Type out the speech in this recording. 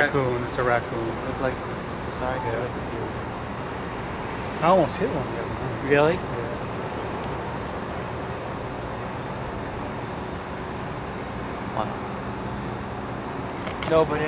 raccoon. It's a raccoon. Look like. Sorry. Yeah. Like I almost hit one the other Really? Yeah. Wow. No, but.